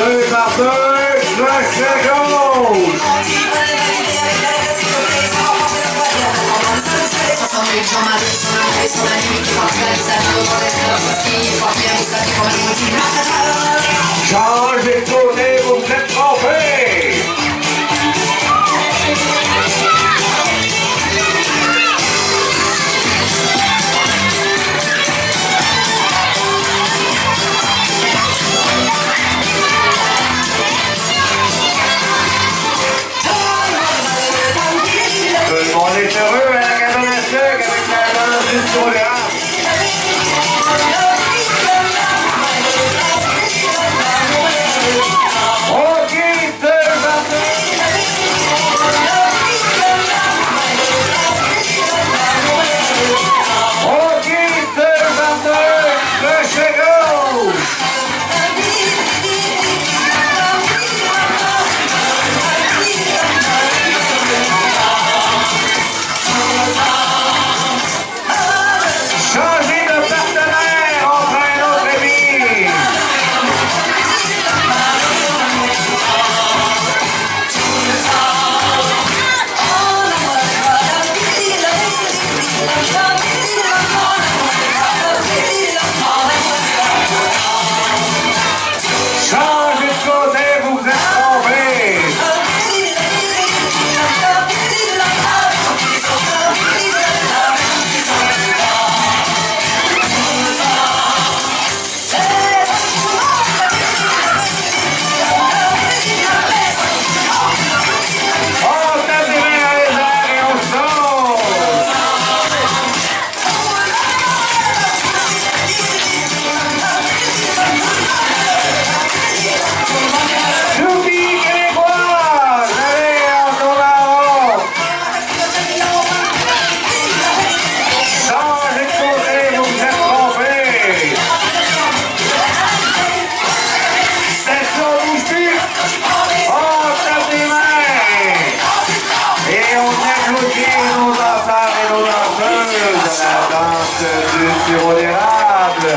Two by two, smash that du sirop d'érable.